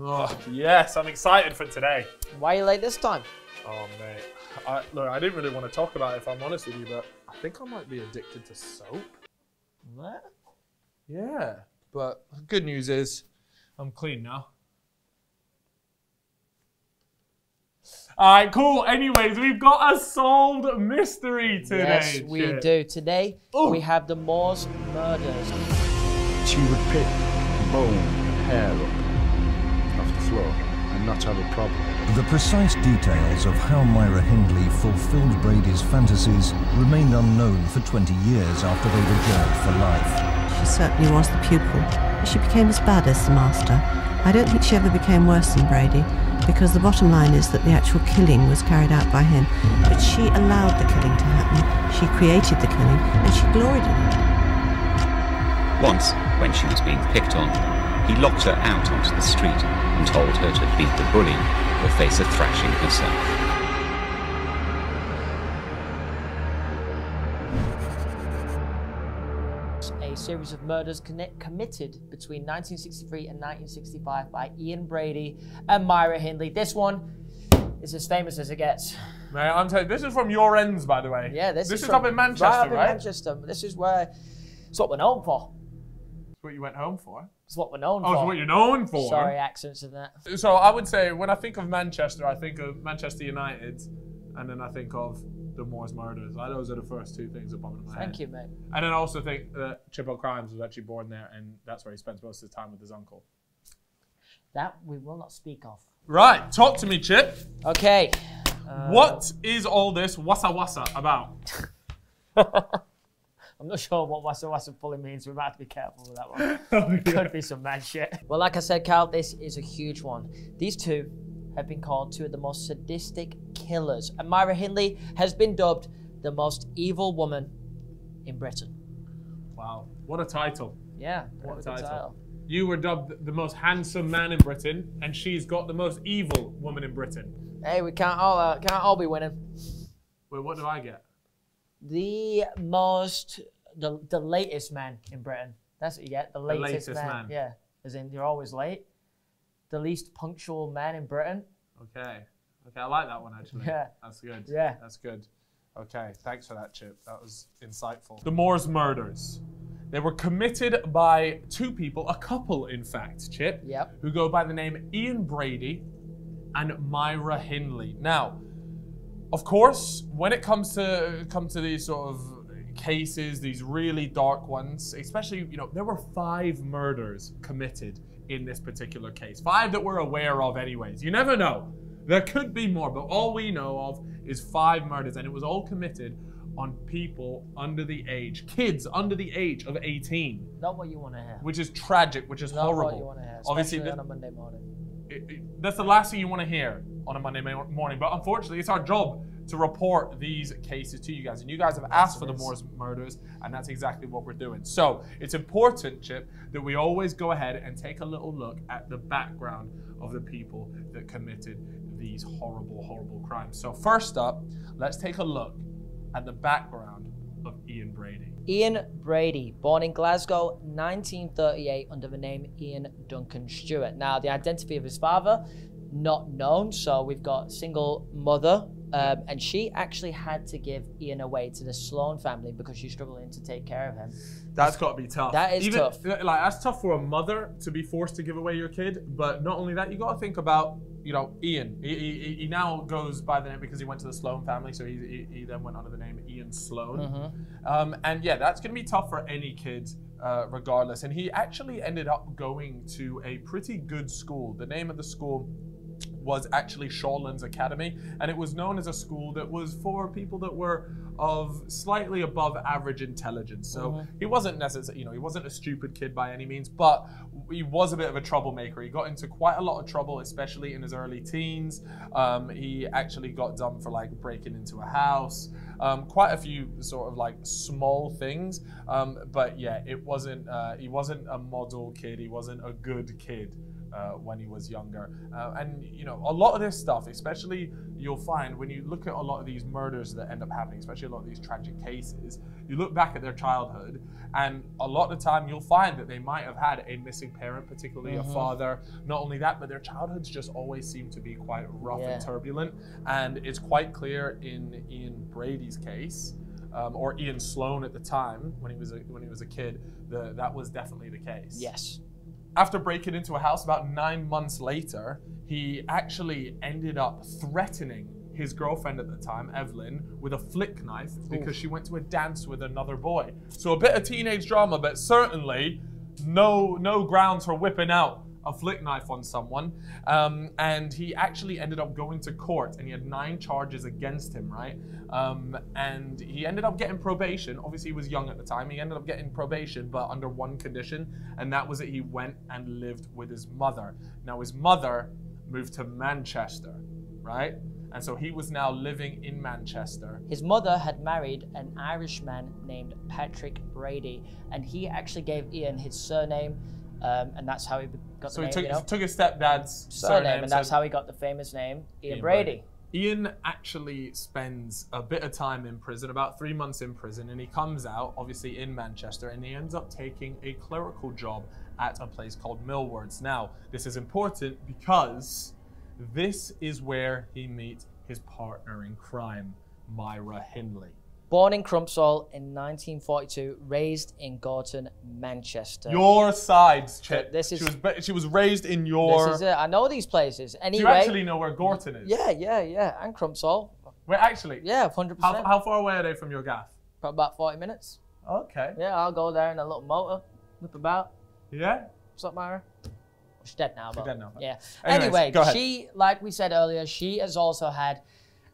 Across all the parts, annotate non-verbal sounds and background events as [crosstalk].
Oh, yes, I'm excited for today. Why are you late this time? Oh, mate. I, look, I didn't really want to talk about it if I'm honest with you, but I think I might be addicted to soap. What? Yeah. But good news is I'm clean now. All right, cool. Anyways, we've got a solved mystery today. Yes, we Chip. do. Today, Ooh. we have the Moors murders. She would pick bone and hair and not have a problem. The precise details of how Myra Hindley fulfilled Brady's fantasies remained unknown for 20 years after they were jailed for life. She certainly was the pupil. but She became as bad as the master. I don't think she ever became worse than Brady, because the bottom line is that the actual killing was carried out by him. But she allowed the killing to happen. She created the killing, and she gloried in it. Once, when she was being picked on, he locked her out onto the street and told her to beat the bully or face a thrashing herself. A series of murders conne- committed between 1963 and 1965 by Ian Brady and Myra Hindley. This one is as famous as it gets. Mate, I'm telling you, this is from your ends, by the way. Yeah, this, this is, is up in Manchester, right? Up in right? Manchester. This is where it's what we're known for. What you went home for. It's what we're known Oh, for. it's what you're known for. Sorry, accents and that. So I would say when I think of Manchester, I think of Manchester United, and then I think of the Moors murders. Like, those are the first two things that pop into my head. Thank you, mate. And then I also think that Chippo Crimes was actually born there, and that's where he spends most of his time with his uncle. That we will not speak of. Right, talk to me, Chip. Okay. Uh, what is all this wassa wassa about? [laughs] I'm not sure what wassa wassa fully means. We might have to be careful with that one. [laughs] Could be some mad shit. Well, like I said, Cal, this is a huge one. These two have been called two of the most sadistic killers, and Myra Hindley has been dubbed the most evil woman in Britain. Wow, what a title. Yeah, What a good title. You were dubbed the most handsome man in Britain, and she's got the most evil woman in Britain. Hey, we can't all uh, can't all be winning. Wait, what do I get? The most, the the latest man in Britain. That's what you get. The latest, latest man. Yeah, as in you're always late. The least punctual man in Britain. Okay. Okay, I like that one actually. Yeah. That's good. Yeah. That's good. Okay, thanks for that, Chip. That was insightful. The Moors murders. They were committed by two people, a couple, in fact, Chip, Yep. who go by the name Ian Brady and Myra Hindley. Now, of course, when it comes to come to these sort of cases, these really dark ones, especially, you know, there were five murders committed in this particular case. Five that we're aware of, anyways. You never know. There could be more, but all we know of is five murders, and it was all committed on people under the age, kids under the age of 18, Not what you want to hear. which is tragic, which is Not what horrible. you want to hear. Obviously, th- on a Monday morning. it- it- that's the last thing you want to hear on a Monday morning. But unfortunately, it's our job to report these cases to you guys. And you guys have asked for the it is. Moors murders, and that's exactly what we're doing. So it's important, Chip, that we always go ahead and take a little look at the background of the people that committed these horrible, horrible crimes. So first up, let's take a look at the background of Ian Brady. Ian Brady, born in Glasgow, 1938, under the name Ian Duncan Stewart. Now, the identity of his father, not known. So we've got single mother, um, and she actually had to give Ian away to the Sloan family because she's struggling to take care of him. That's got to be tough. That is Even, tough. Like that's tough for a mother to be forced to give away your kid. But not only that, you got to think about you know Ian. He, he, he now goes by the name because he went to the Sloan family, so he, he, he then went under the name Ian Sloan. Mm-hmm. Um, and yeah, that's going to be tough for any kid. Uh, regardless, and he actually ended up going to a pretty good school. The name of the school was actually Shawlands Academy, and it was known as a school that was for people that were of slightly above average intelligence. So he wasn't necessarily, you know, he wasn't a stupid kid by any means, but he was a bit of a troublemaker. He got into quite a lot of trouble, especially in his early teens. Um, he actually got done for like breaking into a house, um, quite a few sort of like small things. Um, but yeah, it wasn't. Uh, he wasn't a model kid. He wasn't a good kid uh, when he was younger. Uh, and you know, a lot of this stuff, especially you'll find when you look at a lot of these murders that end up happening, especially a lot of these tragic cases, you look back at their childhood, and a lot of the time you'll find that they might have had a missing parent, particularly a father. Not only that, but their childhoods just always seem to be quite rough Yeah. and turbulent. And it's quite clear in Ian Brady's case. Um, or Ian Sloan at the time when he was a, when he was a kid, the, that was definitely the case Yes. After breaking into a house about nine months later, he actually ended up threatening his girlfriend at the time, Evelyn, with a flick knife because she went to a dance with another boy. So a bit of teenage drama, but certainly no no grounds for whipping out a flick knife on someone. Um, and he actually ended up going to court, and he had nine charges against him, right? Um, and he ended up getting probation. Obviously, he was young at the time. He ended up getting probation, but under one condition, and that was that he went and lived with his mother. Now, his mother moved to Manchester, right? And so he was now living in Manchester. His mother had married an Irishman named Patrick Brady, and he actually gave Ian his surname, um, and that's how he got So the he name. took, you know? he took his stepdad's surname, surname, and that's how he got the famous name Ian, Ian Brady. Ian actually spends a bit of time in prison, about three months in prison, and he comes out, obviously in Manchester, and he ends up taking a clerical job at a place called Millwards. Now, this is important because this is where he meets his partner in crime, Myra Hindley. Born in Crumpsall in 1942, raised in Gorton, Manchester. Your sides, Chip. this is- she was she was raised in your. this is it. I know these places. Anyway, Do you actually know where Gorton is? yeah, yeah, yeah, and Crumpsall. Where actually? Yeah, 100%. How, how far away are they from your gaff? Probably about 40 minutes. Okay. Yeah, I'll go there in a little motor, whip about. Yeah. What's up, Myra? She's dead now, but dead now, but- yeah. Anyways, anyway, go ahead. she, like we said earlier, she has also had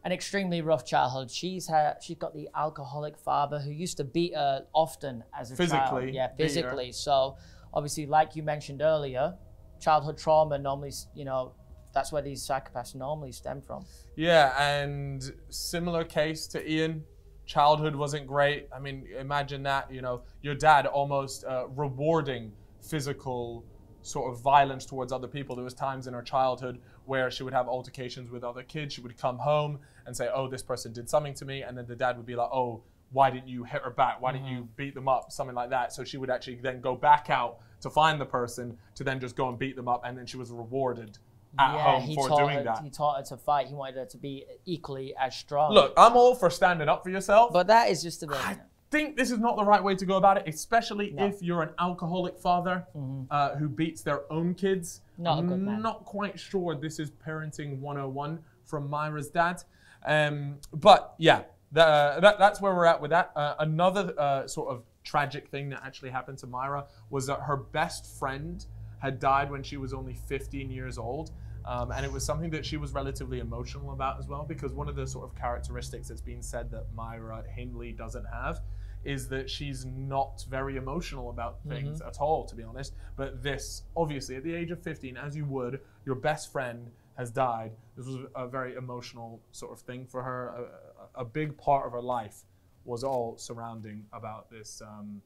an extremely rough childhood. She's had, she's got the alcoholic father who used to beat her often as a child. Physically Yeah, physically. So obviously, like you mentioned earlier, childhood trauma normally, you know, that's where these psychopaths normally stem from. Yeah, and similar case to Ian. Childhood wasn't great. I mean, imagine that, you know, your dad almost uh, rewarding physical sort of violence towards other people. There was times in her childhood where she would have altercations with other kids. She would come home and say, "Oh, this person did something to me," and then the dad would be like, "Oh, why didn't you hit her back? Why didn't you Mm-hmm. beat them up?" Something like that. So she would actually then go back out to find the person to then just go and beat them up, and then she was rewarded at yeah, home he for taught doing her, that. He taught her to fight. He wanted her to be equally as strong. Look, I'm all for standing up for yourself. but that is just a bit. I think this is not the right way to go about it, especially No. Mm-hmm. if you're an alcoholic father uh, who beats their own kids. Not I'm not quite sure this is parenting 101 from Myra's dad. Um, but yeah, the, that, that's where we're at with that. Uh, another uh, sort of tragic thing that actually happened to Myra was that her best friend had died when she was only 15 years old. Um, and it was something that she was relatively emotional about as well, because one of the sort of characteristics that's been said that Myra Hindley doesn't have is that she's not very emotional about things at all, to be honest. But this, obviously, at the age of 15, as you would, your best friend has died. This was a very emotional sort of thing for her. A, a- a big part of her life was all surrounding about this um,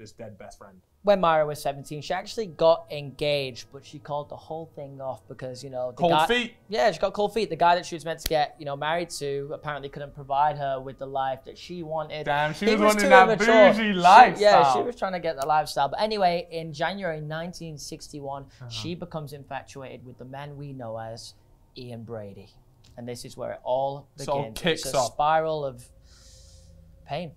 this dead best friend. when Myra was 17, she actually got engaged, but she called the whole thing off because, you know, the Cold guy, feet. Yeah, she got cold feet. The guy that she was meant to get, you know, married to apparently couldn't provide her with the life that she wanted. Damn, she He was wanting that immature. bougie She- lifestyle. yeah, she was trying to get the lifestyle. But anyway, in January 1961, Uh-huh. she becomes infatuated with the man we know as Ian Brady. And this is where it all begins. So it's kicks a off. spiral of pain.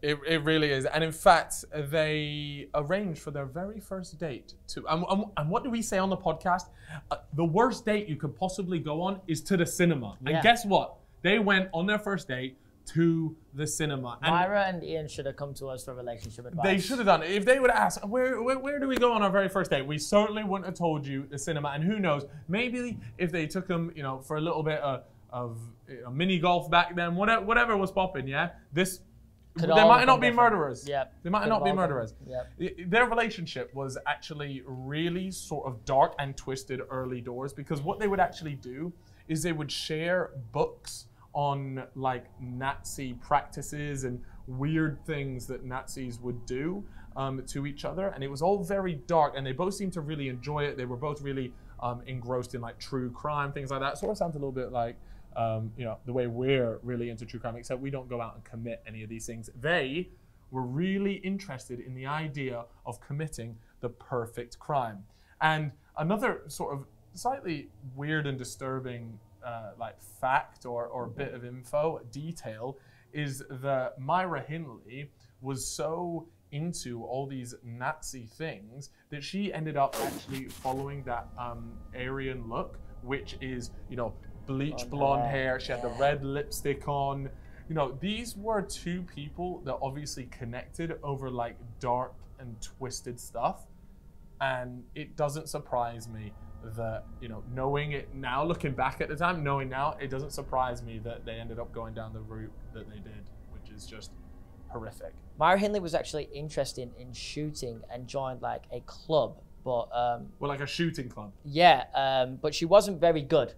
It, it really is. And in fact, they arranged for their very first date to. And, and, and what do we say on the podcast? Uh, the worst date you could possibly go on is to the cinema. Yeah. And guess what? They went on their first date to the cinema. And Myra and Ian should have come to us for relationship advice. they should have done it. If they would ask, where, where where do we go on our very first date? We certainly wouldn't have told you the cinema. And who knows? Maybe if they took them, you know, for a little bit of, of you know, mini golf back then, whatever whatever was popping, yeah. This Could they might not be different. murderers. Yep. They might Could not be murderers. Yep. Their relationship was actually really sort of dark and twisted early doors because what they would actually do is they would share books on like Nazi practices and weird things that Nazis would do. um, to each other, and it was all very dark. And they both seemed to really enjoy it. They were both really um, engrossed in like true crime, things like that. Sort of sounds a little bit like um, you know the way we're really into true crime, except we don't go out and commit any of these things. They were really interested in the idea of committing the perfect crime. And another sort of slightly weird and disturbing uh, like fact or, or bit of info detail is that Myra Hindley was so into all these Nazi things that she ended up actually following that um, Aryan look, which is, you know, bleach Blonde hair. She had the red lipstick on. You know, these were two people that obviously connected over like dark and twisted stuff. And it doesn't surprise me that, you know, knowing it now, looking back at the time, knowing now, it doesn't surprise me that they ended up going down the route that they did, which is just horrific. Myra Hindley was actually interested in shooting and joined like a club, but um, Well, like a shooting club. yeah, um, but she wasn't very good.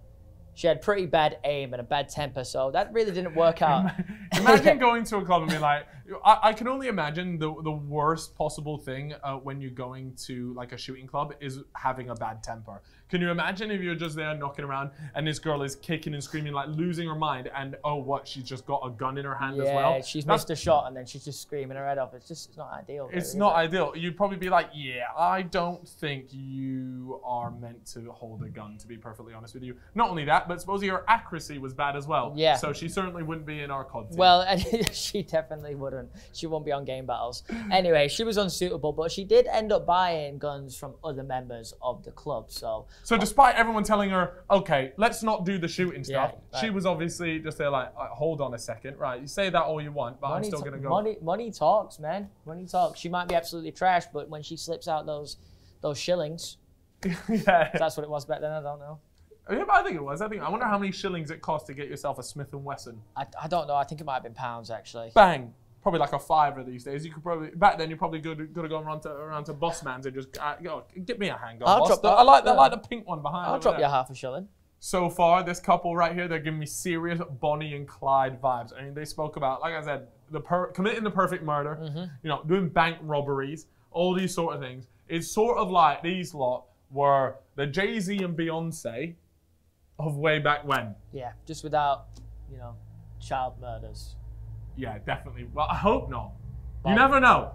She had pretty bad aim and a bad temper, so that really didn't work out. [laughs] Imagine going to a club and being like, I, I can only imagine the, the worst possible thing uh, when you're going to like a shooting club is having a bad temper. Can you imagine if you're just there knocking around and this girl is kicking and screaming, like losing her mind, and oh, what? She's just got a gun in her hand yeah, as well. she's That's- missed a shot and then she's just screaming her head off. It's just it's not ideal. really, It's not it? ideal. You'd probably be like, yeah, I don't think you are meant to hold a gun, to be perfectly honest with you. Not only that, but suppose your accuracy was bad as well. Yeah. So she certainly wouldn't be in our COD team. Well, [laughs] she definitely wouldn't. She won't be on game battles. Anyway, she was unsuitable, but she did end up buying guns from other members of the club. So So despite everyone telling her, okay, let's not do the shooting stuff, Yeah, she was obviously just there like, "Uh, hold on a second, right? You say that all you want, but I'm still gonna go. money, money talks, man. Money talks. She might be absolutely trash, but when she slips out those those shillings, [laughs] yeah. that's what it was back then. I don't know. yeah, but I think it was. I think. I wonder how many shillings it cost to get yourself a Smith and Wesson. I, I don't know. I think it might have been pounds actually. Bang. Probably like a fiver these days. You could probably back then. You probably could could have gone around to around to Bossman's and just uh, go, get me a handgun. I'll boss. drop The- I like the, I like the pink one behind. I'll drop there. you half a shilling. so far, this couple right here, they're giving me serious Bonnie and Clyde vibes. I mean, they spoke about, like I said, the per- committing the perfect murder, Mm-hmm. you know, doing bank robberies, all these sort of things. It's sort of like these lot were the Jay Z and Beyonce of way back when. Yeah, just without, you know, child murders. Yeah, definitely. Well, I hope not. You never know.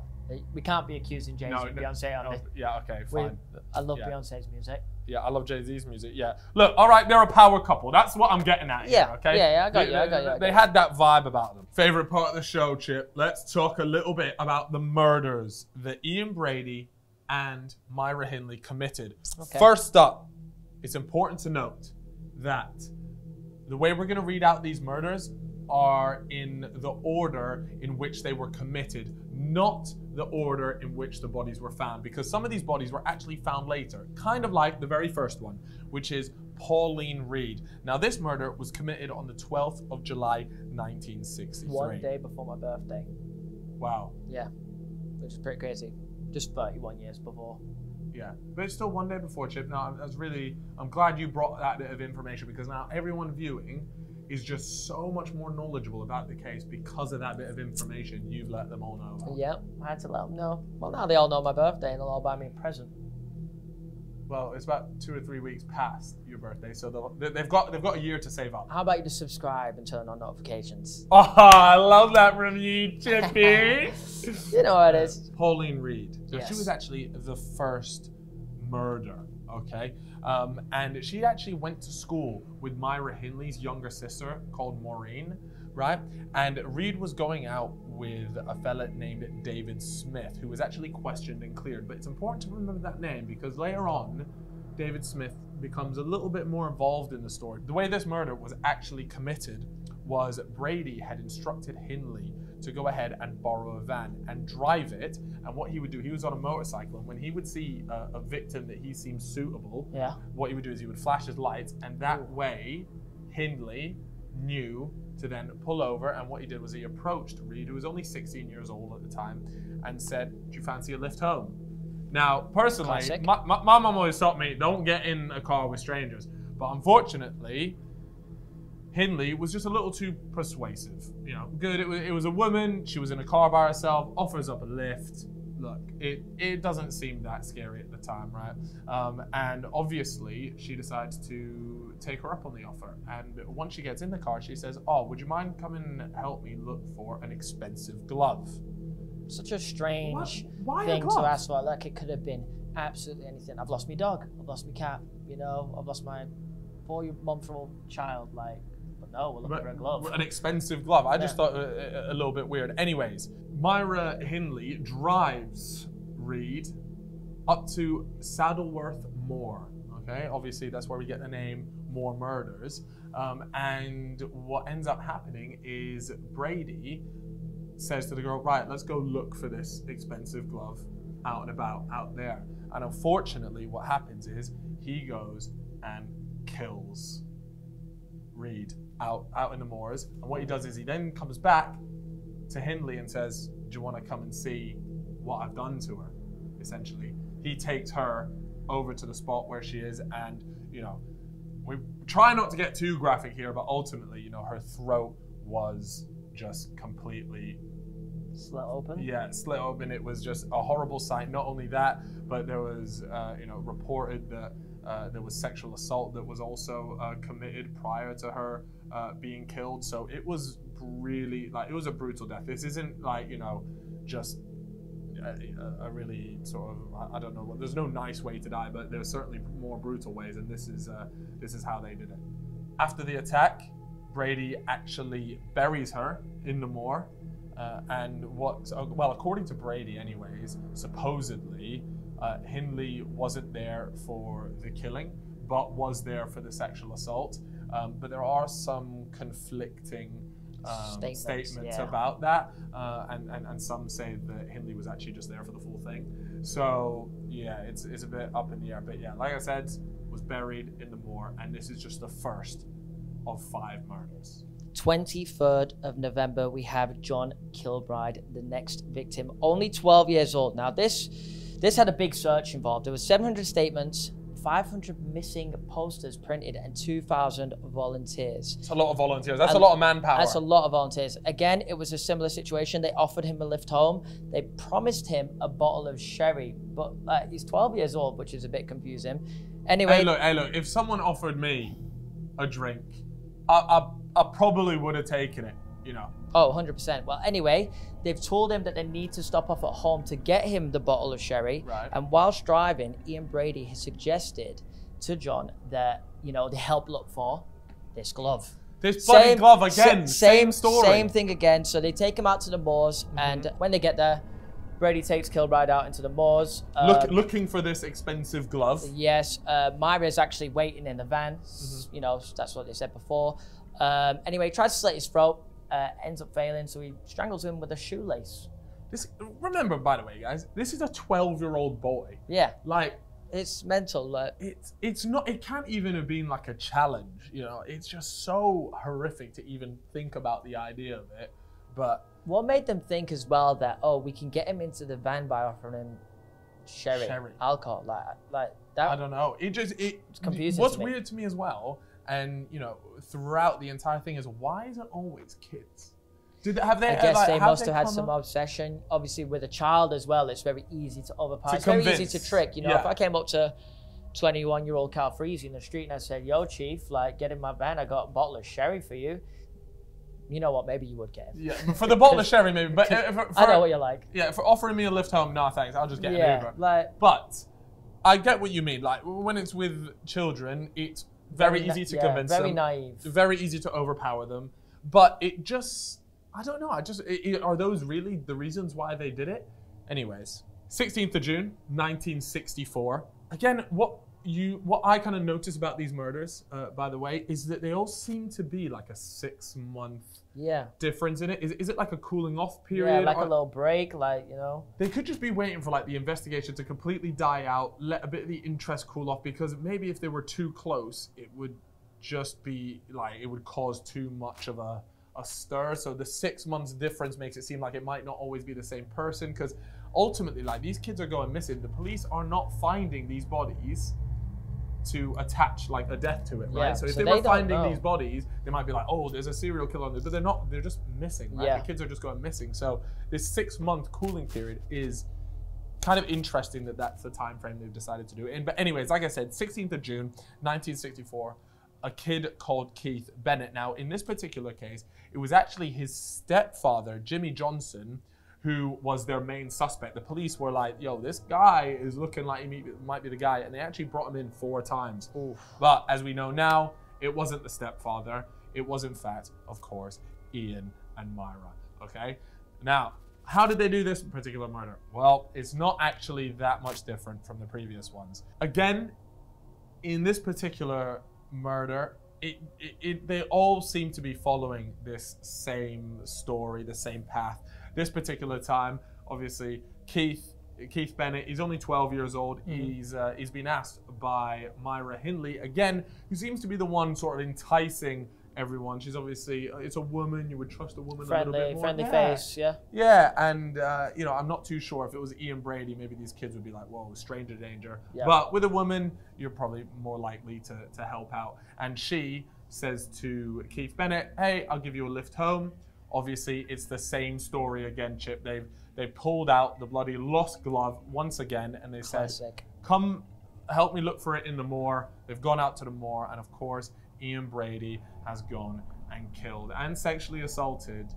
We can't be accusing Jay Z No, and no, Beyonce on no, yeah, okay, We- fine. I love Yeah. Beyonce's music. Yeah, I love Jay Z's music. Yeah. Look, all right, they're a power couple. That's what I'm getting at. Yeah, Here, okay. yeah, yeah, I got They- you, I got you, I They, got they you. had that vibe about them. Favorite part of the show, Chip. Let's talk a little bit about the murders that Ian Brady and Myra Hindley committed. Okay. First up, it's important to note that the way we're going to read out these murders are in the order in which they were committed, not the order in which the bodies were found, because some of these bodies were actually found later, kind of like the very first one, which is Pauline Reade. Now, this murder was committed on the 12th of July, 1963. One day before my birthday. Wow. Yeah, which is pretty crazy. Just 31 years before. Yeah, but it's still one day before Chip. Now, I was really, I'm glad you brought that bit of information because now everyone viewing is just so much more knowledgeable about the case because of that bit of information you've let them all know. About. Yeah, I had to let them know. Well, now they all know my birthday and they'll all buy me a present. Well, it's about two or three weeks past your birthday, so they've got they've got a year to save up. How about you just subscribe and turn on notifications? [laughs] Oh, I love that from you, Chippy. [laughs] You know what it is. Pauline Reade. So she was actually the first murder, okay? Um, and she actually went to school with Myra Hindley's younger sister called Maureen, right? And Reade was going out with a fella named David Smith, who was actually questioned and cleared. But it's important to remember that name because later on, David Smith becomes a little bit more involved in the story. The way this murder was actually committed was Brady had instructed Hindley to go ahead and borrow a van and drive it. And what he would do, he was on a motorcycle, and when he would see a, a victim that he seemed suitable, Yeah. what he would do is he would flash his lights, and that way, Hindley knew to then pull over. And what he did was he approached Reade, who was only 16 years old at the time, and said, "Do you fancy a lift home?" Now, personally, my, my, my mom always taught me don't get in a car with strangers. But unfortunately, Hindley was just a little too persuasive. You know, good. It was, it was a woman. She was in a car by herself. Offers up a lift. look, it it doesn't seem that scary at the time, right? Um, and obviously, she decides to take her up on the offer. And once she gets in the car, she says, "Oh, would you mind coming and help me look for an expensive glove?" Such a strange Why a thing to ask for. Like it could have been absolutely anything. I've lost my dog. I've lost my cat. You know, I've lost my four-month-old child. Like, but no, we're looking for a glove. An expensive glove. I just thought uh, a, a little bit weird. Anyways, Myra Hindley drives Reade up to Saddleworth Moor. Okay, obviously that's where we get the name Moor Murders. Um, and what ends up happening is Brady says to the girl, "Right, let's go look for this expensive glove out and about out there." And unfortunately, what happens is he goes and kills Reade out out in the moors. And what he does is he then comes back to Hindley and says, "Do you want to come and see what I've done to her?" Essentially, he takes her over to the spot where she is, and you know, we try not to get too graphic here, but ultimately, you know, her throat was just completely Slit open. yeah, slit open. It was just a horrible sight. Not only that, but there was, uh, you know, reported that uh, there was sexual assault that was also uh, committed prior to her uh, being killed. So it was really like it was a brutal death. This isn't like you know just a, a really sort of I- I don't know. There's no nice way to die, but there's certainly more brutal ways, and this is uh, this is how they did it. After the attack, Brady actually buries her in the moor. Uh, and what, well, according to Brady, anyways, supposedly uh, Hindley wasn't there for the killing, but was there for the sexual assault. Um, but there are some conflicting um, Statements, statements yeah. about that, uh, and, and and some say that Hindley was actually just there for the full thing. So yeah, it's it's a bit up in the air. But yeah, like I said, was buried in the moor, and this is just the first of five murders. 23rd of November, we have John Kilbride, the next victim, only 12 years old. Now, this this had a big search involved. There was 700 statements, 500 missing posters printed, and 2,000 volunteers. It's a lot of volunteers. That's a And lot of manpower. That's a lot of volunteers. Again, it was a similar situation. They offered him a lift home. They promised him a bottle of sherry, but uh, he's 12 years old, which is a bit confusing. Anyway, Hey, look, hey, look. If someone offered me a drink, I, I, I probably would have taken it. You know. Oh, 100%. Well, anyway, they've told him that they need to stop off at home to get him the bottle of sherry. Right. And whilst driving, Ian Brady has suggested to John that, you know, they help look for this glove. This bloody glove again. s- same, story. Same thing again. So they take him out to the moors, and when they get there, Brady takes Kilbride out into the moors. Look, Uh, looking for this expensive glove. Yes, uh, is actually waiting in the van. Mm-hmm. You know, that's what they said before. Um, anyway, he tries to slit his throat, uh, ends up failing, so he strangles him with a shoelace. This, remember, by the way, guys, this is a 12-year-old boy. Yeah, Like, it's mental. Like, it's it's not. It can't even have been like a challenge. You know, it's just so horrific to even think about the idea of it. But what made them think as well that oh, we can get him into the van by offering him sherry, Sherry. alcohol, like like that. I don't know. It just it confusing What's to weird to me as well, and you know, throughout the entire thing is why is it always kids? Did they, have they? I guess like, they must have had some up- obsession. Obviously, with a child as well, it's very easy to overpower. To it's very easy to trick. You know, if I came up to 21 year old Cal Freezy in the street and I said, Yo, Chief, like, get in my van. I got a bottle of sherry for you. You know what? Maybe you would get. Yeah, for the bottle of [laughs] sherry, maybe. But uh, for, [laughs] for, I know what you're like. Yeah, for offering me a lift home, no thanks. I'll just get an yeah, Uber. like, But I get what you mean. Like when it's with children, it's very, easy to yeah, convince very them. Very naive. Very easy to overpower them. But it just, I don't know. I just, i i- are those really the reasons why they did it? Anyways, 16th of June, 1964. Again, what you, what I kind of notice about these murders, uh, by the way, is that they all seem to be like a six-month Yeah. difference in it. Is, is it like a cooling off period? Yeah, like a little break, like, you know. they could just be waiting for like the investigation to completely die out, let a bit of the interest cool off because maybe if they were too close, it would just be like it would cause too much of a a stir. So the six months difference makes it seem like it might not always be the same person because ultimately, like these kids are going missing. The police are not finding these bodies to attach like a death to it, right? Yeah, so if so they, they were finding know. these bodies, they might be like, oh, there's a serial killer on this, but they're not. They're just missing. Right? Yeah. The kids are just going missing. So this six month cooling period is kind of interesting that that's the time frame they've decided to do it in. But anyways, like I said, 16th of June, 1964, a kid called Keith Bennett. Now, in this particular case, it was actually his stepfather, Jimmy Johnson, who was their main suspect. The police were like, yo, this guy is looking like he might be the guy. And they actually brought him in four times. But as we know now, it wasn't the stepfather. It was, in fact, of course, Ian and Myra. Okay? Now, how did they do this particular murder? Well, it's not actually that much different from the previous ones. Again, in this particular murder, it, it, it, they all seem to be following this same story, the same path. This particular time, obviously, Keith Keith Bennett, he's only 12 years old. He's uh, he's been asked by Myra Hindley again, who seems to be the one sort of enticing everyone. She's obviously it's a woman. You would trust a woman a little Friendly, bit more. friendly Yeah. face, yeah. Yeah, and uh, you know, I'm not too sure if it was Ian Brady, maybe these kids would be like, "Whoa, stranger danger." Yeah. But with a woman, you're probably more likely to to help out. And she says to Keith Bennett, "Hey, I'll give you a lift home." Obviously, it's the same story again, Chip. They've they pulled out the bloody lost glove once again, and they said, come help me look for it in the moor. They've gone out to the moor, and of course, Ian Brady has gone and killed and sexually assaulted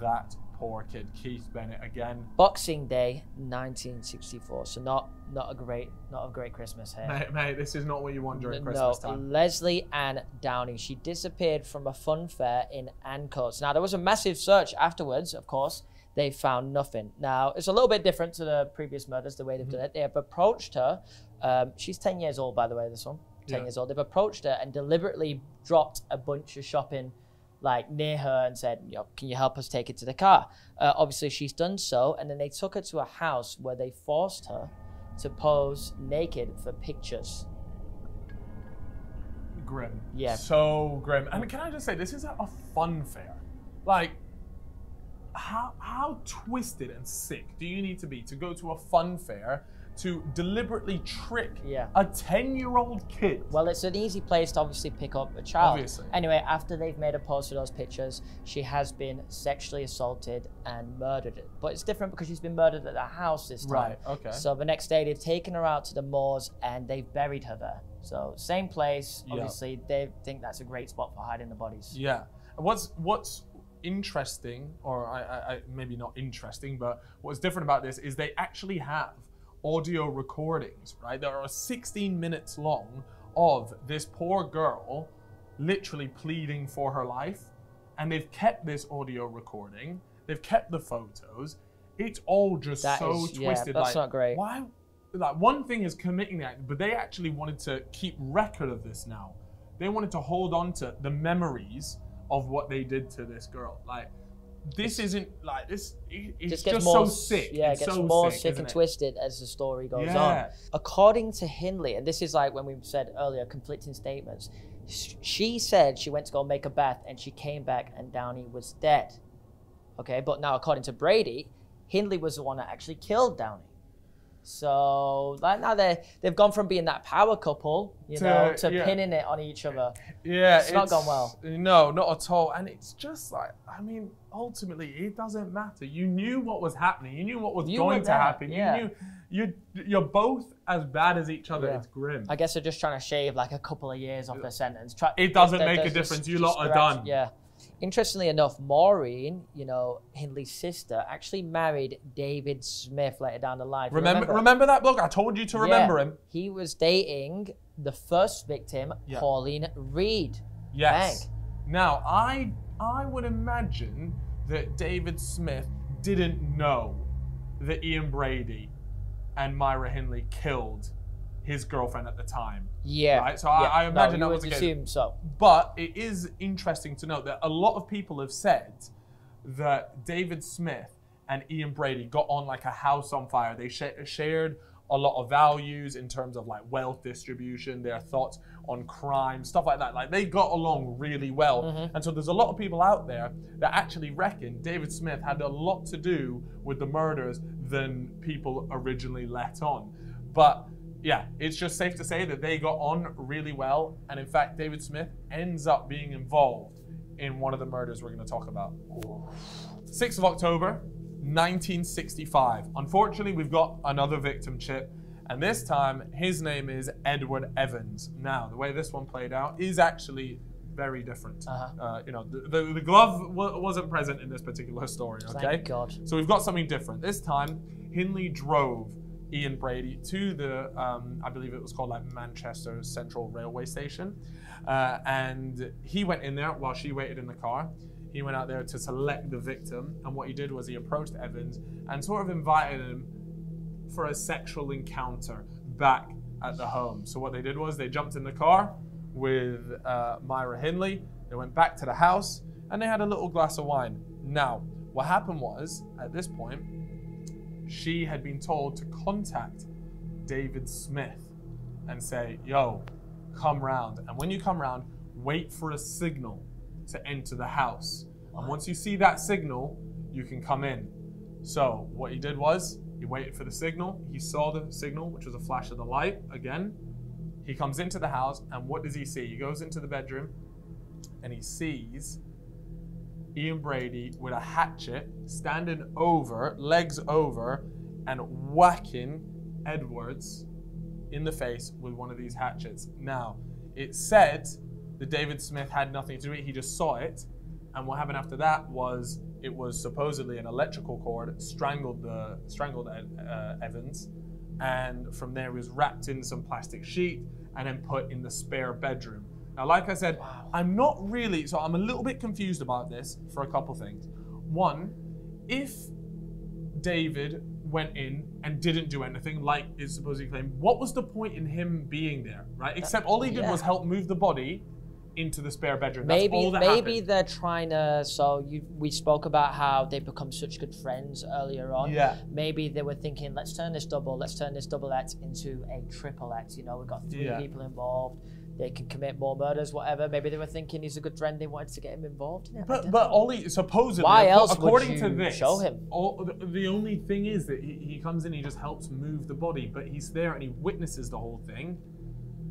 that poor kid, Keith Bennett, again. Boxing Day, 1964. So not not a great not a great Christmas here. Mate, mate, this is not what you want during No, Christmas time. Lesley Ann Downey. She disappeared from a fun fair in Ancoats. Now, there was a massive search afterwards, of course. They found nothing. Now, it's a little bit different to the previous murders, the way they've Mm-hmm. done it. They have approached her. Um, she's 10 years old, by the way, this one. 10 Yeah. years old. They've approached her and deliberately dropped a bunch of shopping like near her and said, you know, can you help us take it to the car? Uh, obviously, she's done so. And then they took her to a house where they forced her to pose naked for pictures. Grim. Yeah. So grim. And can I just say, this is a, a fun fair. Like, how how twisted and sick do you need to be to go to a fun fair to deliberately trick Yeah. a 10 year old kid? Well, it's an easy place to obviously pick up a child. Obviously. Anyway, after they've made a post of those pictures, she has been sexually assaulted and murdered. But it's different because she's been murdered at the house this time. Right, okay. So the next day, they've taken her out to the moors and they've buried her there. So same place. Yeah. Obviously, they think that's a great spot for hiding the bodies. Yeah. What's what's interesting, or I, I maybe not interesting, but what's different about this is they actually have audio recordings, right? There are 16 minutes long of this poor girl literally pleading for her life, and they've kept this audio recording. They've kept the photos. It's all just That so is- yeah, twisted. that's like, not great. Why? Like one thing is committing that, but they actually wanted to keep record of this now. They wanted to hold on to the memories of what they did to this girl. Like this isn't like this. it- It's just just, gets more so sick. Yeah, it's it gets so more sick, sick and it? twisted as the story goes Yeah. on. According to Hindley, and this is like when we said earlier, conflicting statements. She said she went to go make a bath and she came back and Downey was dead. Okay, but now according to Brady, Hindley was the one that actually killed Downey. So like now they they've gone from being that power couple, you To- know, to yeah. pinning it on each other. Yeah, It's not gone well. No, not at all. And it's just like, I mean, ultimately, it doesn't matter. You knew what was happening. You knew what was You going to happen. yeah. You knew you you're both as bad as each other. Yeah. It's grim. I guess they're just trying to shave like a couple of years off their sentence. Try, It doesn't make a just- difference. You just lot are done. Yeah. Interestingly enough, Maureen, you know, Hindley's sister, actually married David Smith later down the line. You remember, remember that bloke? I told you to Yeah. remember him. He was dating the first victim, Yeah. Pauline Reade. Yes. Bang. Now, I I would imagine that David Smith didn't know that Ian Brady and Myra Hindley killed his girlfriend at the time. Yeah. Right, so I- yeah. I imagine no, that was the case. so. But it is interesting to note that a lot of people have said that David Smith and Ian Brady got on like a house on fire. They sh- shared a lot of values in terms of like wealth distribution, their thoughts on crime, stuff like that. Like they got along really well. And so there's a lot of people out there that actually reckon David Smith had a lot to do with the murders than people originally let on. But yeah, it's just safe to say that they got on really well. And in fact, David Smith ends up being involved in one of the murders we're going to talk about. 6th of October, 1965. Unfortunately, we've got another victim chip, and this time his name is Edward Evans. Now, the way this one played out is actually very different. Uh-huh. Uh, you know, the, the, the glove w- wasn't present in this particular story. Okay. Thank God. So we've got something different. This time, Hindley drove Ian Brady to the, um, I believe it was called like Manchester Central Railway Station. Uh, and he went in there while she waited in the car. He went out there to select the victim. And what he did was he approached Evans and sort of invited him for a sexual encounter back at the home. So what they did was they jumped in the car with uh, Myra Hindley. They went back to the house and they had a little glass of wine. Now, what happened was at this point, she had been told to contact David Smith and say, "Yo, come round." And when you come round, wait for a signal to enter the house. And once you see that signal, you can come in. So what he did was he waited for the signal. He saw the signal, which was a flash of the light again. He comes into the house, and what does he see? He goes into the bedroom, and he sees Ian Brady with a hatchet standing over, legs over, and whacking Edwards in the face with one of these hatchets. Now, it said that David Smith had nothing to do with it, he just saw it. And what happened after that was it was supposedly an electrical cord strangled the strangled uh, Evans, and from there he was wrapped in some plastic sheet and then put in the spare bedroom. Now, like I said, I'm not really so I'm a little bit confused about this for a couple things. One, if David went in and didn't do anything like is supposedly claimed, what was the point in him being there, right? Except all he did yeah. was help move the body into the spare bedroom. That's Maybe maybe happened. they're trying to. So you, we spoke about how they become such good friends earlier on. Yeah. Maybe they were thinking, let's turn this double, let's turn this double act into a triple act. You know, we've got three Yeah. people involved. They can commit more murders, whatever. Maybe they were thinking he's a good friend. They wanted to get him involved in it. But but. Ollie supposedly Why else would according to this show him? All, the, only thing is that he, he comes in, he just helps move the body, but he's there and he witnesses the whole thing.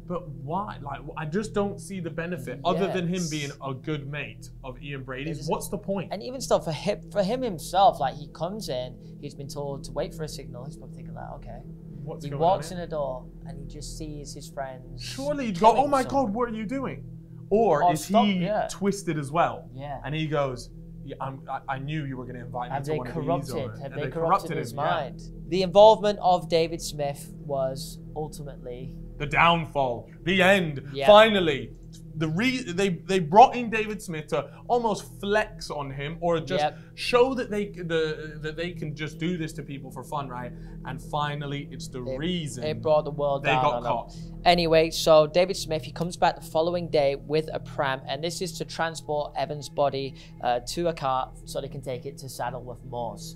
But why? Like I just don't see the benefit other than him being a good mate of Ian Brady's. What's the point? And even still, for him, for him himself, like he comes in, he's been told to wait for a signal. He's probably thinking like, okay. What's He walks in the door and he just sees his friends. Surely he'd go, oh my someone." god, what are you doing? Or Oh, is stop, he yeah. twisted as well? Yeah. And he goes, yeah, I'm, I, I knew you were going to invite me Have to they one of these. corrupted? or- Have and they corrupted his him, yeah. mind? The involvement of David Smith was ultimately the downfall, the end. Yeah. Finally, the re- they they brought in David Smith to almost flex on him or just Yep. show that they the that they can just do this to people for fun, right? And finally, it's the reason it brought the world they down. got on them. caught. Anyway, so David Smith he comes back the following day with a pram, and this is to transport Evan's body uh, to a car so they can take it to Saddleworth Moors.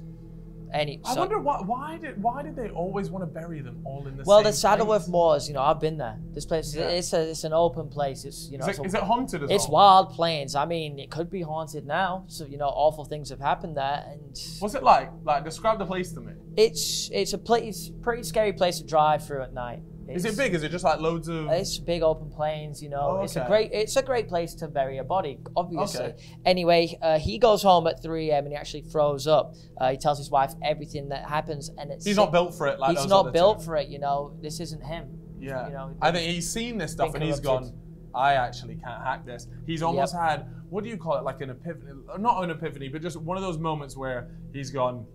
Any, I so- wonder why why did why did they always want to bury them all in the Well, the Saddleworth? Moors, you know, I've been there. This place, Yeah. it's a, it's an open place. It's you know, Is it's, it, a- is it haunted as it's well? wild plains. I mean, it could be haunted now. So you know, awful things have happened there, and What's it like? Like describe the place to me. it's it's a place, pretty scary place to drive through at night. Is it big? Is it just like loads of? It's big open plains, you know. Oh, It's a great it's a great place to bury a body, obviously. Okay. Anyway, uh, he goes home at 3 a.m. and he actually throws up. Uh, he tells his wife everything that happens, and it's He's not built for it. Like he's not built two. for it. You know, this isn't him. Yeah. You know, I think he's seen this stuff and he's gone, I actually can't hack this. He's almost had, what do you call it? Like an epiphany, not an epiphany, but just one of those moments where he's gone,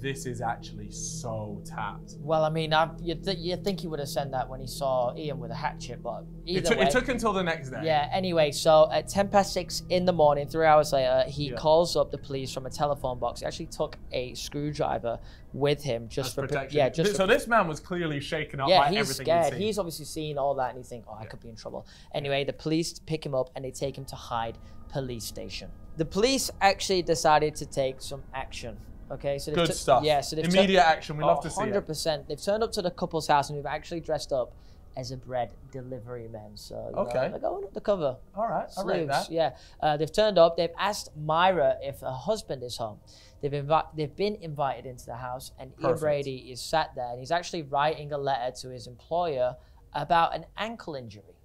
this is actually so tapped. Well, I mean, I, you'd, th- you'd think he would have said that when he saw Ian with a hatchet, but either It, took- way. it took until the next day. Yeah, anyway, so at 10 past 6 in the morning, three hours later, he Yeah. calls up the police from a telephone box. He actually took a screwdriver with him just As for protection. Yeah, just so for, this man was clearly shaken up yeah, by he's everything scared. seen. He's obviously seen all that and he's thinking, oh, I could be in trouble. Anyway, the police pick him up and they take him to Hyde Police Station. The police actually decided to take some action. Okay, so Good tu- stuff. Yeah, so they've Immediate action. We love to see it. Hundred percent. They've turned up to the couple's house and we've actually dressed up as a bread delivery man. So you Okay. know, they're going undercover. All right, I Sleuths, that. Yeah, uh, they've turned up. They've asked Myra if her husband is home. They've invi- they've been invited into the house, and Ian Brady is sat there, and he's actually writing a letter to his employer about an ankle injury.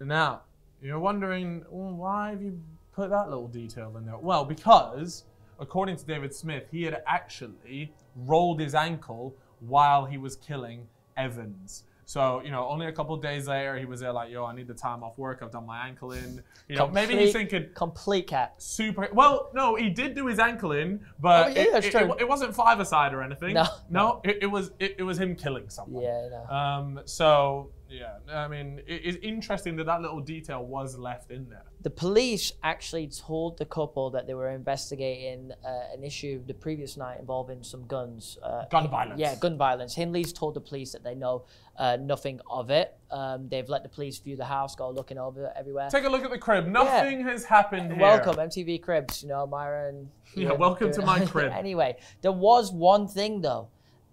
Now, you're wondering, well, why have you put that little detail in there? Well, because according to David Smith, he had actually rolled his ankle while he was killing Evans. So, you know, only a couple days later, he was there like, yo, I need the time off work. I've done my ankle in. You know, maybe he's thinking, complete cat. super. Well, no, he did do his ankle in, but Oh, yeah, it, it, it, it wasn't five aside or anything. No. no, it, it was it, it was him killing someone. Yeah, no. Um. So yeah, I mean, it, it's interesting that that little detail was left in there. The police actually told the couple that they were investigating uh, an issue the previous night involving some guns. Uh, Gun violence. Yeah, gun violence. Hindley's told the police that they know uh, nothing of it. Um, they've let the police view the house, go looking over everywhere. Take a look at the crib. Nothing has happened here. Welcome, MTV Cribs. You know, Myra and. Yeah, welcome to my [laughs] crib. anyway, there was one thing though.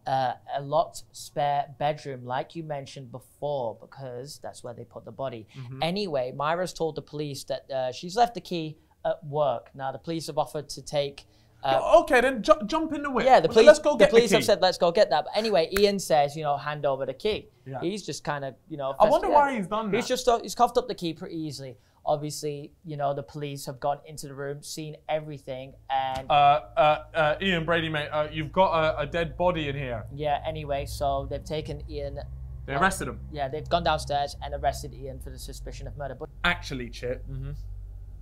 Uh, a locked spare bedroom, like you mentioned before, because that's where they put the body. Mm-hmm. Anyway, Myra's told the police that uh, she's left the key at work. Now, the police have offered to take. Uh, okay, then ju- jump in the way. yeah, the police. Let's go get the police the have said, "Let's go get that." But anyway, Ian says, "You know, hand over the key." Yeah. He's just kind of, you know. I wonder why he's done He's just uh, he's coughed up the key pretty easily. Obviously, you know, the police have gone into the room, seen everything, and Uh, uh, uh, Ian Brady, mate, uh, you've got a, a dead body in here. yeah. Anyway, so they've taken Ian. They arrested him. Yeah, they've gone downstairs and arrested Ian for the suspicion of murder. But Actually, Chip, Mm-hmm.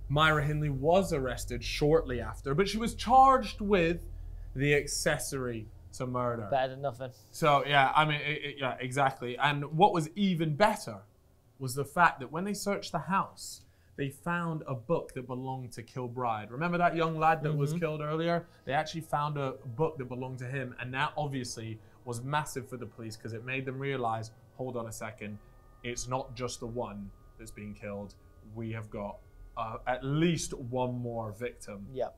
Myra Hindley was arrested shortly after, but she was charged with the accessory to murder. better than nothing. So yeah, I mean, it, it- yeah, exactly. And what was even better was the fact that when they searched the house, they found a book that belonged to Kilbride. Remember that young lad that was killed earlier? They actually found a book that belonged to him, and that obviously was massive for the police because it made them realize, hold on a second, it's not just the one that's being killed. We have got uh, at least one more victim Yeah.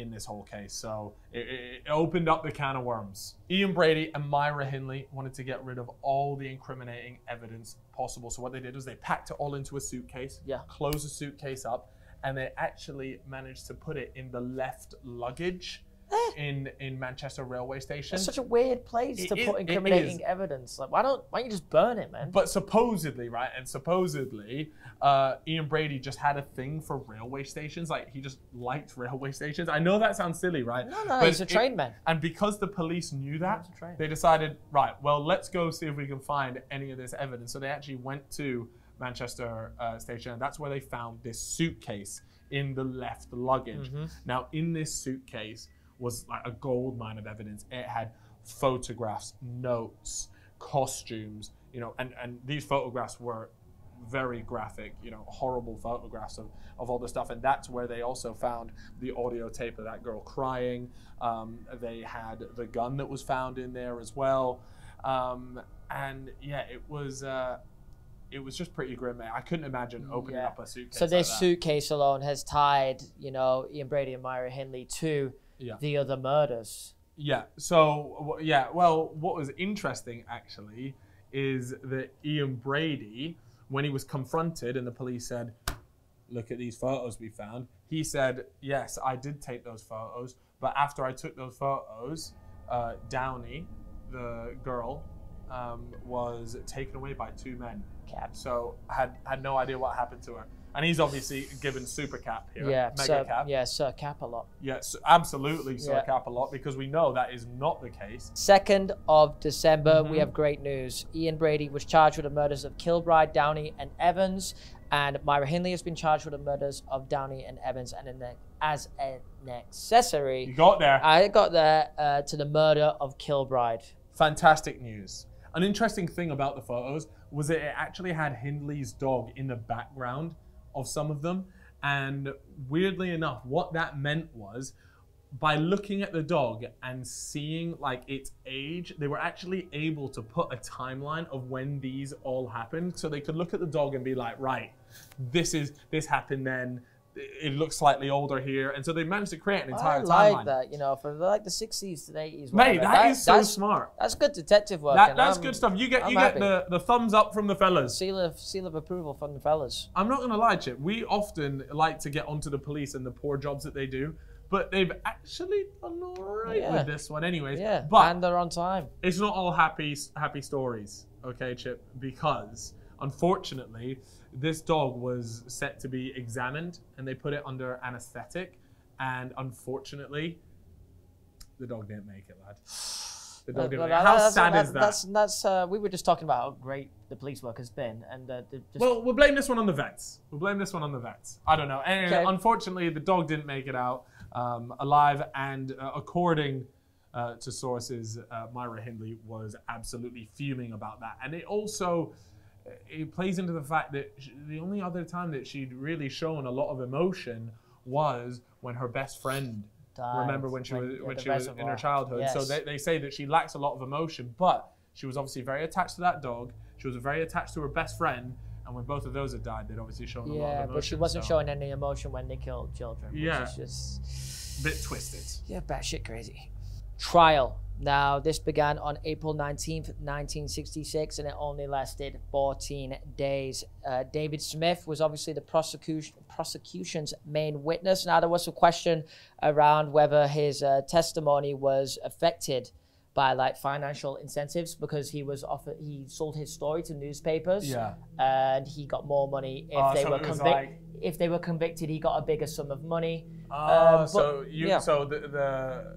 In this whole case. So it, it, opened up the can of worms. Ian Brady and Myra Hindley wanted to get rid of all the incriminating evidence possible. So what they did was they packed it all into a suitcase, Yeah. closed the suitcase up, and they actually managed to put it in the left luggage in in Manchester railway station. It's such a weird place It to is- put incriminating evidence. Like, why don't why don't you just burn it, man? But supposedly, right, and supposedly, uh, Ian Brady just had a thing for railway stations. Like he just liked railway stations. I know that sounds silly, right? No, no, But he's a it- man. And because the police knew that, He's a trained. they decided, right, well, let's go see if we can find any of this evidence. So they actually went to Manchester uh, Station, and that's where they found this suitcase in the left luggage. Mm-hmm. Now, in this suitcase was like a gold mine of evidence. It had photographs, notes, costumes, you know, and, and these photographs were very graphic, you know, horrible photographs of, of all the stuff. And that's where they also found the audio tape of that girl crying. Um, they had the gun that was found in there as well. Um, and yeah, it was uh, it was just pretty grim. mate. I couldn't imagine opening Yeah. up a suitcase. So like this that. suitcase alone has tied, you know, Ian Brady and Myra Hindley to Yeah. the other murders. Yeah. So yeah. Well, what was interesting actually is that Ian Brady, when he was confronted and the police said, "Look at these photos we found," he said, "Yes, I did take those photos, but after I took those photos, uh, Downey, the girl, um, was taken away by two men. Cap. So had had no idea what happened to her." And he's obviously given super cap here, Yeah, mega Sir, cap. yeah, Sir Cap a lot. Yes, absolutely, Sir Yeah. Cap a lot because we know that is not the case. 2nd of December, Mm-hmm. we have great news. Ian Brady was charged with the murders of Kilbride, Downey, and Evans, and Myra Hindley has been charged with the murders of Downey and Evans, and in the, as an accessory, You got there. I got there uh, to the murder of Kilbride. Fantastic news. An interesting thing about the photos was that it actually had Hindley's dog in the background of some of them. And weirdly enough, what that meant was by looking at the dog and seeing like its age, they were actually able to put a timeline of when these all happened. So they could look at the dog and be like, right, this is this happened then. It looks slightly older here. And so they managed to create an entire I like timeline. that, you know, for like the 60s to the 80s. Mate, whatever. that is so that's, smart. That's good detective work. That, that's I'm- good stuff. You get I'm you get the, the thumbs up from the fellas. Seal of, seal of approval from the fellas. I'm not gonna lie, Chip. We often like to get onto the police and the poor jobs that they do, but they've actually done all right Yeah. with this one, anyways. Yeah, But and they're on time. it's not all happy happy stories, okay, Chip? Because unfortunately, this dog was set to be examined, and they put it under anesthetic, and unfortunately, the dog didn't make it, lad. The Uh, dog didn't make it. How that's- sad is that? That's that's. Uh, we were just talking about how great the police work has been, and uh, just, Well, we'll blame this one on the vets. We'll blame this one on the vets. I don't know. And Okay. unfortunately, the dog didn't make it out um, alive. And uh, according uh, to sources, uh, Myra Hindley was absolutely fuming about that. And it also it plays into the fact that sh the only other time that she'd really shown a lot of emotion was when her best friend. Died. Remember when she When- was when she was in her childhood? So they, they say that she lacks a lot of emotion, but she was obviously very attached to that dog. She was very attached to her best friend, and when both of those had died, they'd obviously shown a lot of yeah, emotion. but she wasn't so- showing any emotion when they killed children. Which Yeah. is just bit twisted. yeah, batshit crazy. Trial. Now, this began on April 19th, 1966, and it only lasted 14 days. Uh, David Smith was obviously the prosecution, prosecution's main witness. Now, there was a question around whether his uh, testimony was affected by like financial incentives because he was offered he sold his story to newspapers Yeah. and he got more money if Oh, they so were convicted like- if they were convicted he got a bigger sum of money Ah, Um, but- so you yeah. so the, the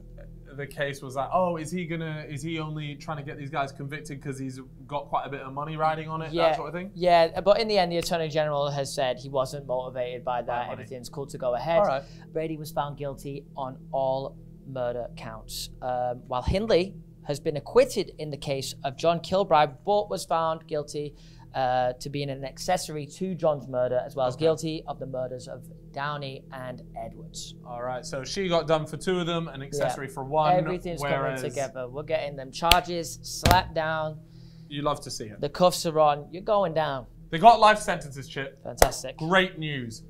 the case was like, oh, is he gonna is he only trying to get these guys convicted because he's got quite a bit of money riding on it, yeah, that sort of thing? Yeah, but in the end, the Attorney General has said he wasn't motivated by that. money. Everything's cool to go ahead. All right. Brady was found guilty on all murder counts, um, while Hindley has been acquitted in the case of John Kilbride, but was found guilty uh, to being an accessory to John's murder, as well as guilty of the murders of Downey and Edwards. All right. So she got done for two of them, an accessory for one. Everything's whereas coming together. We're getting them charges slapped down. You love to see it. The cuffs are on. You're going down. They got life sentences, Chip. Fantastic. Great news.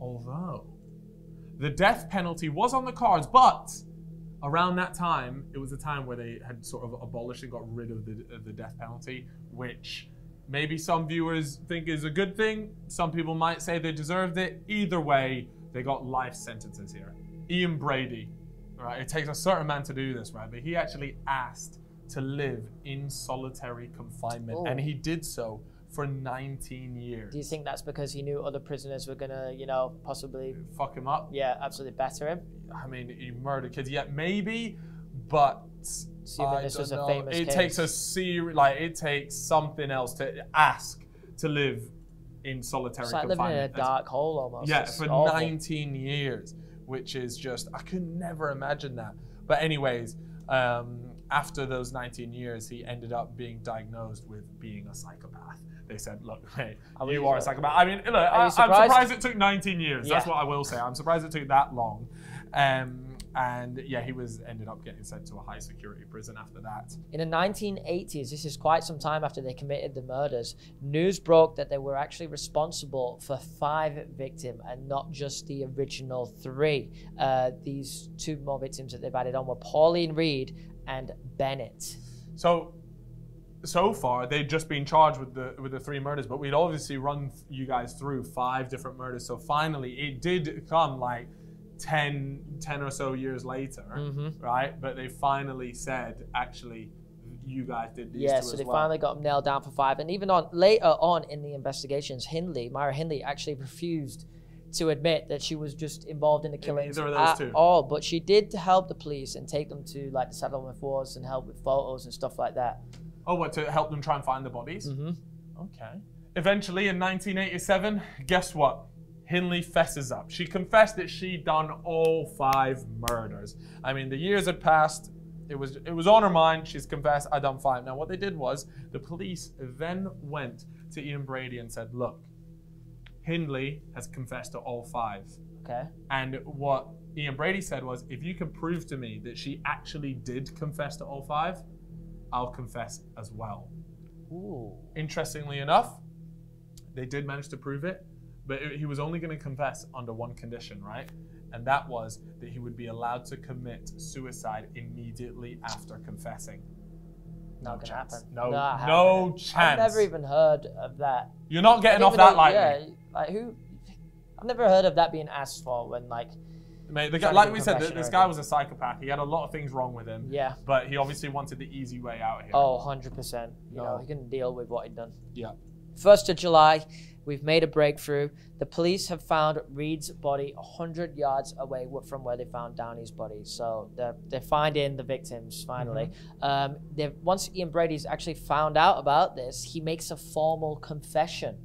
Although the death penalty was on the cards, but around that time, it was a time where they had sort of abolished and got rid of the, of the death penalty, which maybe some viewers think is a good thing. Some people might say they deserved it. Either way, they got life sentences here. Ian Brady, right? It takes a certain man to do this, right? But he actually asked to live in solitary confinement, and Oh. he did so for 19 years. Do you think that's because he knew other prisoners were gonna, you know, possibly, fuck him up? yeah, absolutely batter him? I mean, he murdered kids. Yeah, maybe, but Assuming I this don't was a know. famous It case. takes a serious, like it takes something else to ask to live in solitary It's like living in a confinement. dark hole almost. Yeah, It's for awful. 19 years, which is just I could never imagine that. But anyways, um, after those 19 years, he ended up being diagnosed with being a psychopath. They said, "Look, [laughs] hey, Are you are a psychopath." I mean, look, I, I'm surprised? surprised it took 19 years. That's what I will say. I'm surprised it took that long. Um, and yeah, he was ended up getting sent to a high security prison after that. In the 1980s, this is quite some time after they committed the murders, news broke that they were actually responsible for five victims and not just the original three. Uh, these two more victims that they've added on were Pauline Reade and Bennett. So, so far they'd just been charged with the with the three murders, but we'd obviously run you guys through five different murders. So finally, it did come like 10, 10 or so years later, Mm-hmm. right? But they finally said, actually, you guys did these Yeah, so they well. finally got them nailed down for five. And even on later on in the investigations, Hindley, Myra Hindley, actually refused to admit that she was just involved in the killings those at two. all. But she did help the police and take them to like the Saddleworth Moors and help with photos and stuff like that. oh, what to help them try and find the bodies? Mm-hmm. Okay. Eventually, in 1987, guess what? Hindley fesses up. She confessed that she'd done all five murders. I mean, the years had passed. It was it was on her mind. She's confessed. I done five. Now, what they did was the police then went to Ian Brady and said, "Look, Hindley has confessed to all five. Okay. And what Ian Brady said was, if you can prove to me that she actually did confess to all five, I'll confess as well. Ooh. Interestingly enough, they did manage to prove it, but it- he was only going to confess under one condition, right? And that was that he would be allowed to commit suicide immediately after confessing. Not gonna chance. happen. No, Not no happening. chance. I've never even heard of that. You're not getting off that lightly. Yeah, like who? I've never heard of that being asked for when like Mate, the guy, like we said, this guy was a psychopath. He had a lot of things wrong with him. yeah. But he obviously wanted the easy way out here. Oh, 100 percent. You know, he couldn't deal with what he'd done. Yeah. 1st of July, we've made a breakthrough. The police have found Reade's body 100 yards away from where they found Downey's body. So they're, they're finding the victims finally. Um, they've, once Ian Brady's actually found out about this, he makes a formal confession.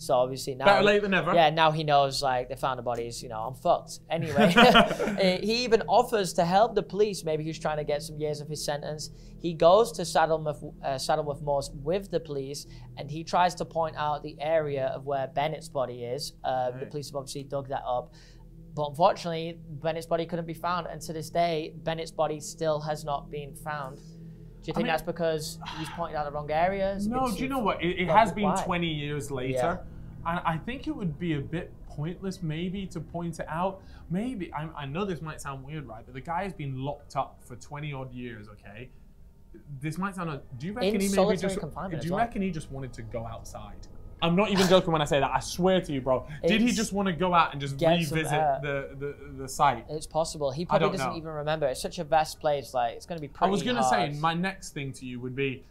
So obviously now Better late than never. Yeah, now he knows like they found the bodies. You know, I'm fucked. Anyway, [laughs] [laughs] eh, he even offers to help the police. Maybe he's trying to get some years of his sentence. He goes to Saddleworth, uh, Saddleworth Moors with the police, and he tries to point out the area of where Bennett's body is. Uh, The police have obviously dug that up. But unfortunately, Bennett's body couldn't be found, and to this day, Bennett's body still has not been found. Do you think mean- that's because he's pointed out the wrong areas? No, do you know what? It, it has been why? 20 years later. And I think it would be a bit pointless, maybe, to point it out. Maybe, I, I know this might sound weird, right? But the guy has been locked up for 20 odd years, okay? This might sound. Do you reckon he maybe just. Do you well. reckon he just wanted to go outside? I'm not even joking when I say that. I swear to you, bro. Did he just want to go out and just some revisit the, the, the site? It's possible. He probably doesn't know. even remember. It's such a vast place. Like it's going to be I was gonna say my next thing to you would be,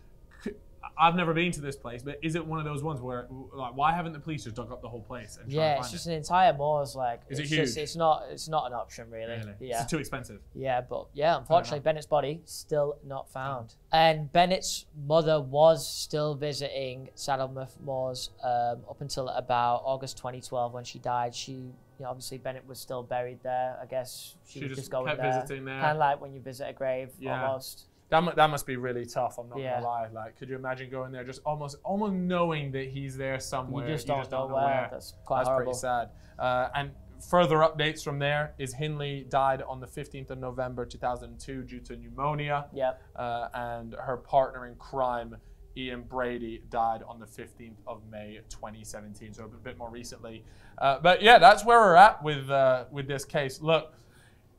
I've never been to this place, but is it one of those ones where like why haven't the police just dug up the whole place and Yeah, to it's just it? an entire moors. Like Is it it's just- huge? it's not. It's not an option really. Really? Yeah. It's too expensive. Yeah, but yeah, unfortunately, Bennett's body still not found. And Bennett's mother was still visiting Saddleworth Moors um, up until about August 2012 when she died. She, you know, obviously Bennett was still buried there. I guess she, She was just just going kept there, visiting there. kind of like when you visit a grave, Yeah. almost. That, that must be really tough. I'm not Yeah. gonna lie. Like, could you imagine going there just almost almost knowing that he's there somewhere? You just don't know where. That's quite That's horrible. pretty sad. Uh, and further updates from there is Hindley died on the 15th of November 2002 due to pneumonia. Yep. uh, and her partner in crime, Ian Brady, died on the 15th of May 2017, so a bit more recently. Uh, but yeah, that's where we're at with uh, with this case. Look,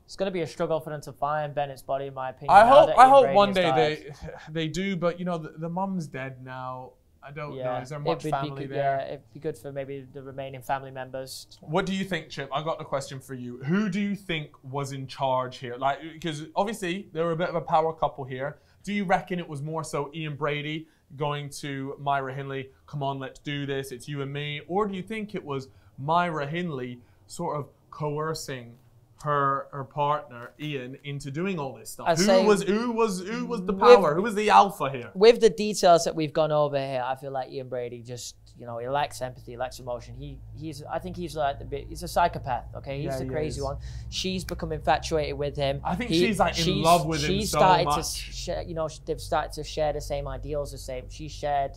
It's going to be a struggle for them to find Bennett's body, in my opinion. I hope I hope one day died. they [laughs] they do, but you know the, the mum's dead now. I don't know. Is there much it'd be family good, there? Yeah, it'd be good for maybe the remaining family members. What do you think, Chip? I got a question for you. Who do you think was in charge here? Like, because obviously they were a bit of a power couple here. Do you reckon it was more so Ian Brady going to Myra Hindley, come on, let's do this, it's you and me? Or do you think it was Myra Hindley sort of coercing her her partner Ian into doing all this stuff? I'd who say was who was who was the with- power? who was the alpha here? With the details that we've gone over here, I feel like Ian Brady just, you know, he lacks empathy, he lacks emotion. He he's I think he's like the bit he's a psychopath, okay? He's Yeah, the he crazy is. one. She's become infatuated with him. I think He- she's, like, in love with him she's so started much. to share, you know, they've started to share the same ideals, the same she shared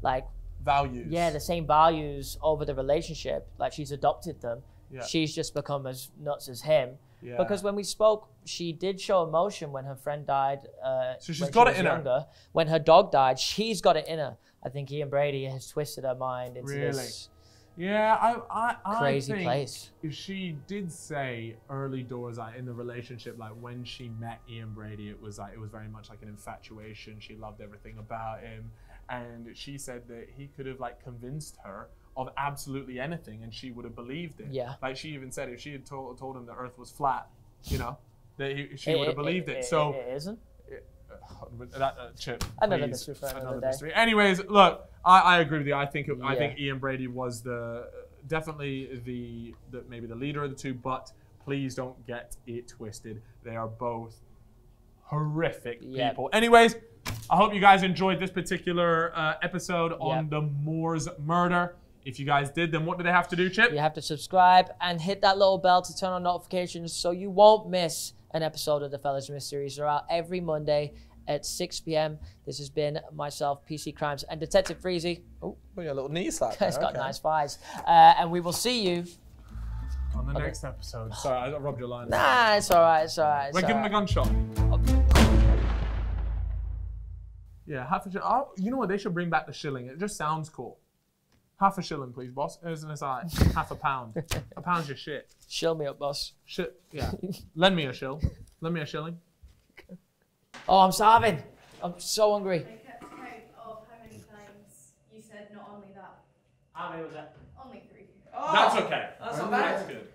like Values. yeah, the same values over the relationship. Like she's adopted them. Yeah. She's just become as nuts as him. Yeah. Because when we spoke, she did show emotion when her friend died. Uh, So she's when she got it in her. When her dog died, she's got it in her. I think Ian Brady has twisted her mind into Really? this Yeah, I, I, I crazy place. She did say early doors like, in the relationship, like when she met Ian Brady, it was like it was very much like an infatuation. She loved everything about him, and she said that he could have like convinced her of absolutely anything, and she would have believed it. Yeah. Like she even said, if she had told, told him the Earth was flat, you know, that he, she It- would have believed it. so it isn't. that uh, chip. Another please. mystery for another day. mystery. Anyways, look, I, I agree with you. I think it, I think Ian Brady was the definitely the, the maybe the leader of the two, but please don't get it twisted. They are both horrific Yeah. people. Anyways, I hope you guys enjoyed this particular uh, episode on Yep. the Moors murder. If you guys did, then what do they have to do, Chip? You have to subscribe and hit that little bell to turn on notifications so you won't miss an episode of the Fellas Mysteries. They're out every Monday at 6 p.m. This has been myself, PC Crimes, and Detective Freezy. Oh, Oh, yeah, a little knee slap. [laughs] it's got nice thighs. Uh, and we will see you. On the next episode. Sorry, I robbed your line. Nah, it's all right. It's all right. It's Wait, all give him a right. gunshot. Yeah, half a shilling. Oh, you know what? They should bring back the shilling. It just sounds cool. Half a shilling, please, boss. As an aside, half a pound. A pound's your shit. Show me up, boss. Shit. Yeah. Lend me a shill. Lend me a shilling. Oh, I'm starving. I'm so hungry. I kept count of how many times you said not only that. How many was that? Only three. That's okay. That's not bad. That's good.